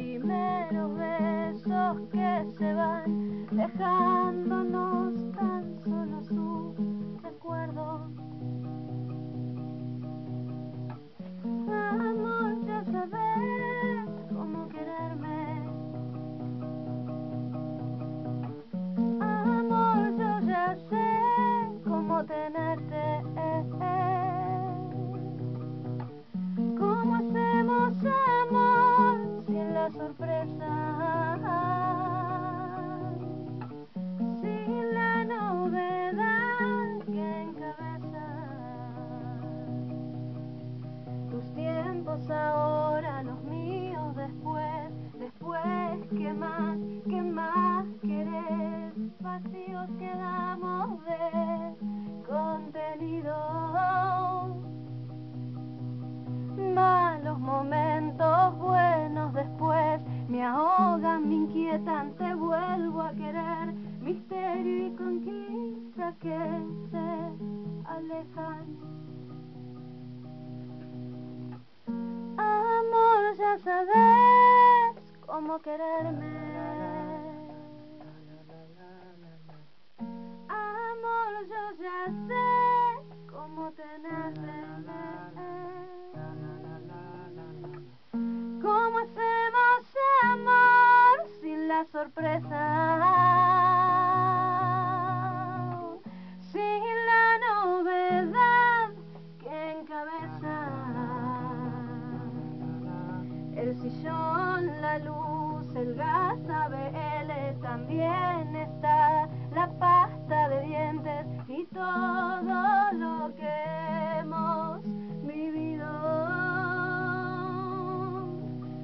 primeros besos que se van dejándonos tan solo su recuerdo. Vamos, ya sabes cómo quererme. Amor, yo ya sé cómo tenerte. ¿Qué más, qué más querés? Vacíos quedamos de contenido. Malos momentos, buenos después, me ahogan, me inquietan, te vuelvo a querer. Misterio y conquista que se alejan. Amor, ya sabes cómo quererme. ¿Cómo hacemos amor sin la sorpresa? El sillón, la luz, el gas, ABL también está la pasta de dientes y todo lo que hemos vivido.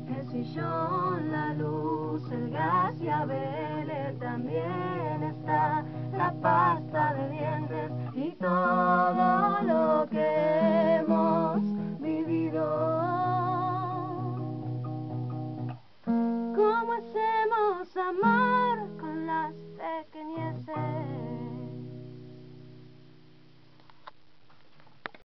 El sillón, la luz, el gas y a ver también hacemos amar con las pequeñeces?